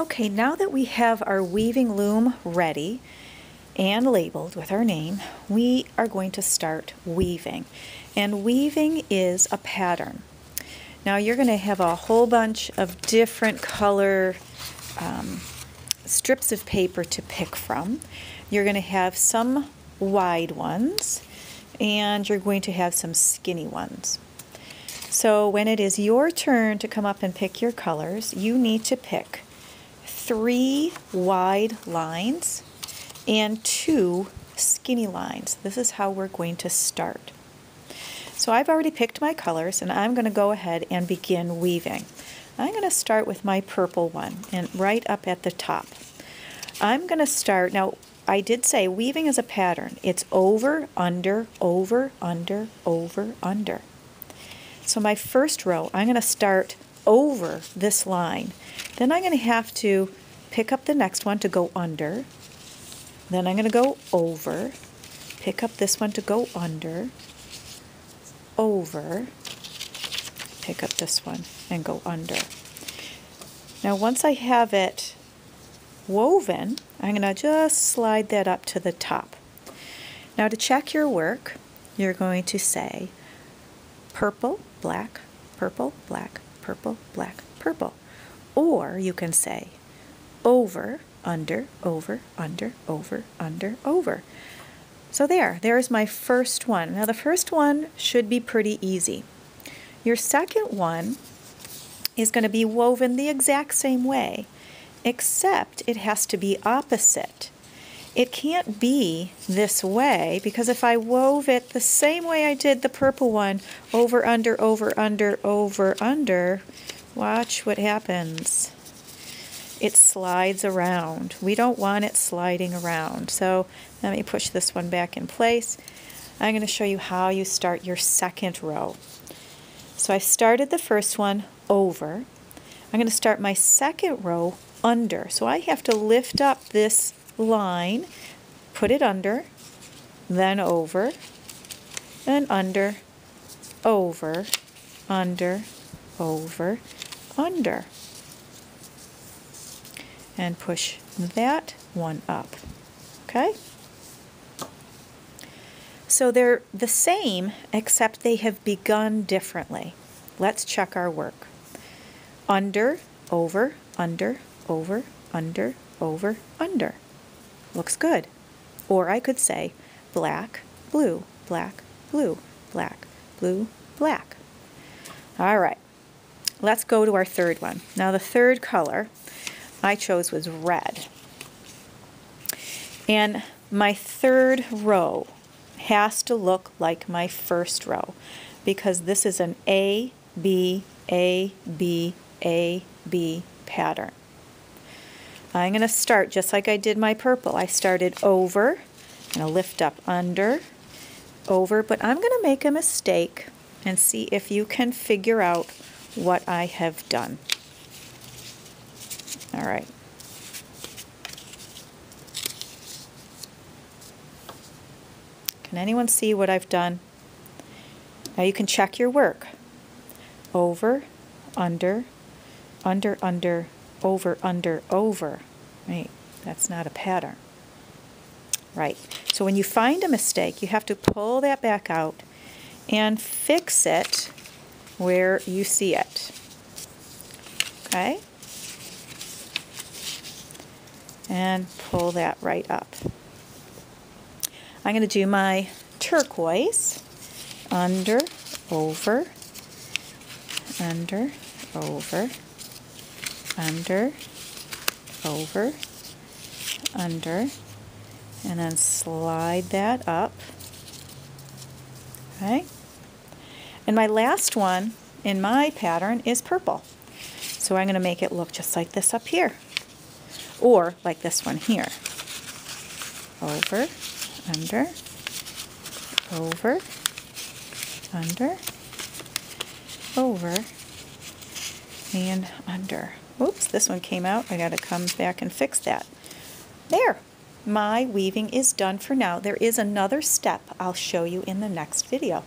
Okay, now that we have our weaving loom ready and labeled with our name, we are going to start weaving. And weaving is a pattern. Now you're going to have a whole bunch of different color um, strips of paper to pick from. You're going to have some wide ones and you're going to have some skinny ones. So when it is your turn to come up and pick your colors, you need to pick three wide lines and two skinny lines. This is how we're going to start. So I've already picked my colors and I'm going to go ahead and begin weaving. I'm going to start with my purple one and right up at the top. I'm going to start, now I did say weaving is a pattern. It's over, under, over, under, over, under. So my first row, I'm going to start over this line. Then I'm going to have to pick up the next one to go under. Then I'm going to go over, pick up this one to go under, over, pick up this one and go under. Now once I have it woven, I'm going to just slide that up to the top. Now to check your work, you're going to say purple, black, purple, black, purple, black, purple. Or you can say over, under, over, under, over, under, over. So there, there's my first one. Now the first one should be pretty easy. Your second one is going to be woven the exact same way, except it has to be opposite. It can't be this way because if I wove it the same way I did the purple one, over, under, over, under, over, under, watch what happens it slides around. We don't want it sliding around. So let me push this one back in place. I'm going to show you how you start your second row. So I started the first one over. I'm going to start my second row under. So I have to lift up this line, put it under, then over, and under, over, under, over, under and push that one up. Okay? So they're the same, except they have begun differently. Let's check our work. Under, over, under, over, under, over, under. Looks good. Or I could say black, blue, black, blue, black, blue, black. All right, let's go to our third one. Now the third color I chose was red. And my third row has to look like my first row because this is an A, B, A, B, A, B pattern. I'm going to start just like I did my purple. I started over, and I'll lift up under, over, but I'm going to make a mistake and see if you can figure out what I have done. All right. Can anyone see what I've done? Now you can check your work. Over, under, under, under, over, under, over. Right, that's not a pattern. Right, so when you find a mistake, you have to pull that back out and fix it where you see it. Okay? and pull that right up. I'm going to do my turquoise under, over, under, over, under, over, under, and then slide that up. Okay. And my last one in my pattern is purple. So I'm going to make it look just like this up here or like this one here. Over, under, over, under, over, and under. Oops, this one came out. I got to come back and fix that. There. My weaving is done for now. There is another step I'll show you in the next video.